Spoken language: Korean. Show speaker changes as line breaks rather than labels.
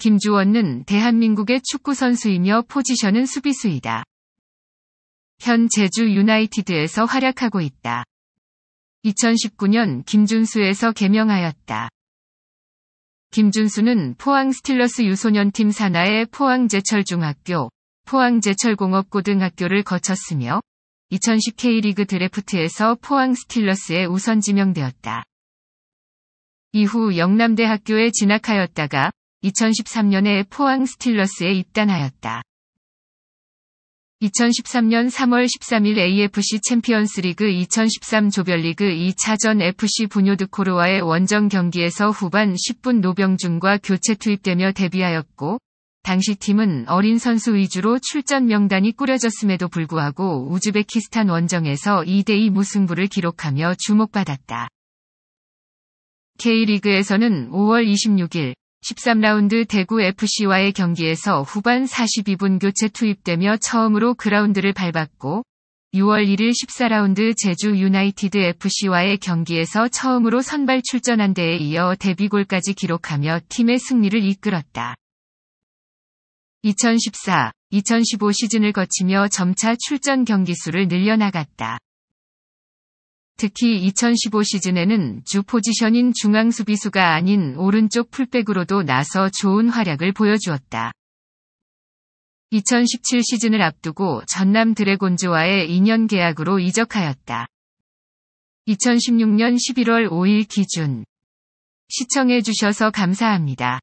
김주원은 대한민국의 축구 선수이며 포지션은 수비수이다. 현 제주 유나이티드에서 활약하고 있다. 2019년 김준수에서 개명하였다. 김준수는 포항 스틸러스 유소년팀 산하의 포항제철중학교, 포항제철공업고등학교를 거쳤으며 2010 K리그 드래프트에서 포항 스틸러스에 우선 지명되었다. 이후 영남대학교에 진학하였다가 2013년에 포항 스틸러스에 입단하였다. 2013년 3월 13일 AFC 챔피언스리그 2013 조별리그 2차전 FC 부뇨드 코르와의 원정 경기에서 후반 10분 노병준과 교체 투입되며 데뷔하였고, 당시 팀은 어린 선수 위주로 출전 명단이 꾸려졌음에도 불구하고 우즈베키스탄 원정에서 2대2 무승부를 기록하며 주목받았다. K리그에서는 5월 26일 13라운드 대구 FC와의 경기에서 후반 42분 교체 투입되며 처음으로 그라운드를 밟았고 6월 1일 14라운드 제주 유나이티드 FC와의 경기에서 처음으로 선발 출전한 데에 이어 데뷔골까지 기록하며 팀의 승리를 이끌었다. 2014, 2015 시즌을 거치며 점차 출전 경기 수를 늘려나갔다. 특히 2015 시즌에는 주 포지션인 중앙 수비수가 아닌 오른쪽 풀백으로도 나서 좋은 활약을 보여주었다. 2017 시즌을 앞두고 전남 드래곤즈와의 2년 계약으로 이적하였다. 2016년 11월 5일 기준 시청해주셔서 감사합니다.